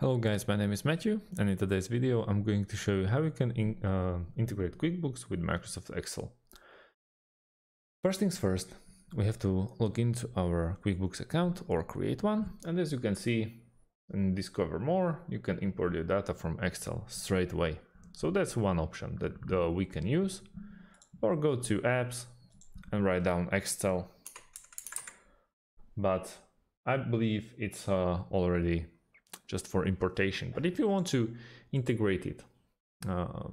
Hello guys, my name is Matthew and in today's video I'm going to show you how you can in, uh, integrate QuickBooks with Microsoft Excel. First things first, we have to log into our QuickBooks account or create one and as you can see and discover more, you can import your data from Excel straight away. So that's one option that uh, we can use or go to apps and write down Excel but I believe it's uh, already just for importation. But if you want to integrate it uh,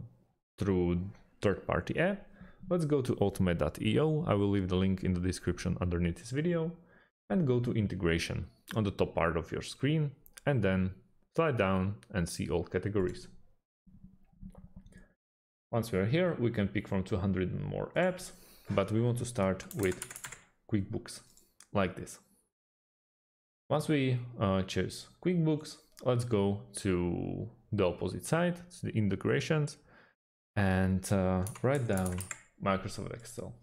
through third-party app, let's go to automate.io. I will leave the link in the description underneath this video and go to integration on the top part of your screen and then slide down and see all categories. Once we are here, we can pick from 200 more apps, but we want to start with QuickBooks like this. Once we uh, choose QuickBooks, let's go to the opposite side, to the integrations, and uh, write down Microsoft Excel.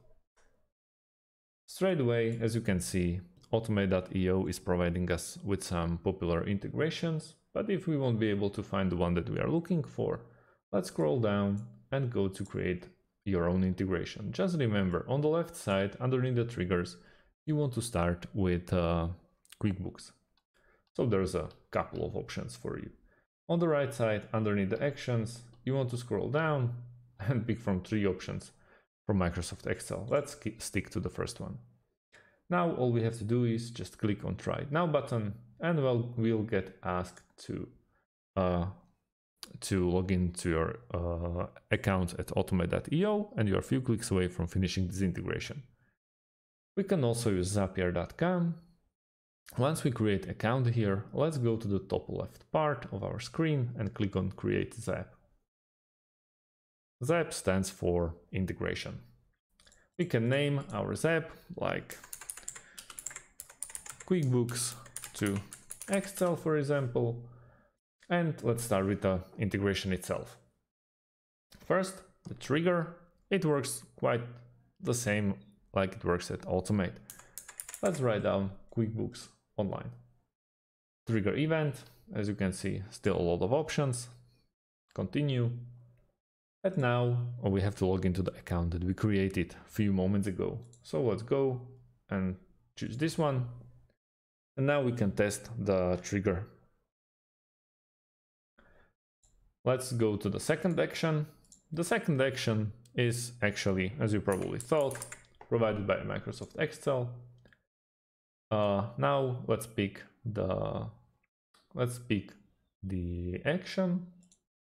Straight away, as you can see, Automate.io is providing us with some popular integrations, but if we won't be able to find the one that we are looking for, let's scroll down and go to create your own integration. Just remember, on the left side, underneath the triggers, you want to start with uh, QuickBooks. So there's a couple of options for you. On the right side, underneath the actions, you want to scroll down and pick from three options from Microsoft Excel. Let's stick to the first one. Now all we have to do is just click on try now button and well, we'll get asked to uh, to log into your uh, account at automate.io and you're a few clicks away from finishing this integration. We can also use zapier.com once we create account here, let's go to the top left part of our screen and click on Create Zap. Zap stands for integration. We can name our Zap like QuickBooks to Excel, for example, and let's start with the integration itself. First, the trigger. It works quite the same like it works at Automate. Let's write down QuickBooks Online. Trigger event, as you can see, still a lot of options. Continue. And now oh, we have to log into the account that we created a few moments ago. So let's go and choose this one. And now we can test the trigger. Let's go to the second action. The second action is actually, as you probably thought, provided by Microsoft Excel. Uh, now let's pick the let's pick the action.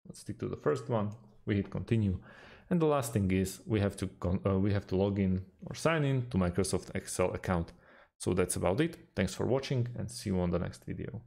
Let's stick to the first one. We hit continue. And the last thing is we have to uh, we have to log in or sign in to Microsoft Excel account. So that's about it. Thanks for watching and see you on the next video.